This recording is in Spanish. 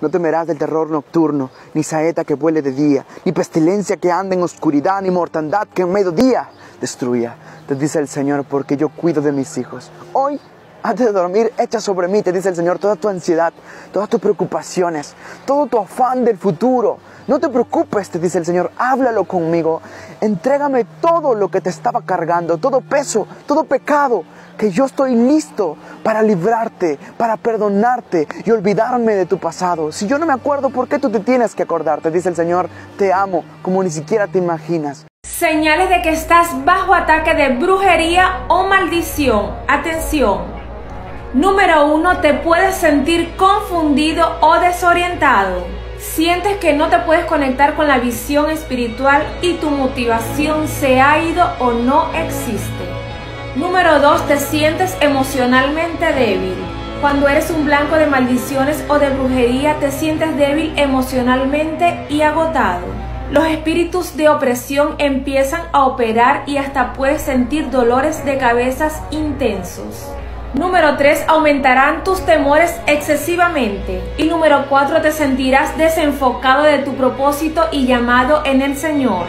No temerás del terror nocturno, ni saeta que vuele de día, ni pestilencia que ande en oscuridad, ni mortandad que en mediodía destruya. Te dice el Señor, porque yo cuido de mis hijos. Hoy antes de dormir, echa sobre mí, te dice el Señor, toda tu ansiedad, todas tus preocupaciones, todo tu afán del futuro. No te preocupes, te dice el Señor, háblalo conmigo. Entrégame todo lo que te estaba cargando, todo peso, todo pecado, que yo estoy listo para librarte, para perdonarte y olvidarme de tu pasado. Si yo no me acuerdo, ¿por qué tú te tienes que acordarte? Dice el Señor, te amo como ni siquiera te imaginas. Señales de que estás bajo ataque de brujería o maldición. Atención. Número uno, te puedes sentir confundido o desorientado. Sientes que no te puedes conectar con la visión espiritual y tu motivación se ha ido o no existe. Número dos, te sientes emocionalmente débil. Cuando eres un blanco de maldiciones o de brujería, te sientes débil emocionalmente y agotado. Los espíritus de opresión empiezan a operar y hasta puedes sentir dolores de cabezas intensos. Número 3. Aumentarán tus temores excesivamente. Y número 4. Te sentirás desenfocado de tu propósito y llamado en el Señor.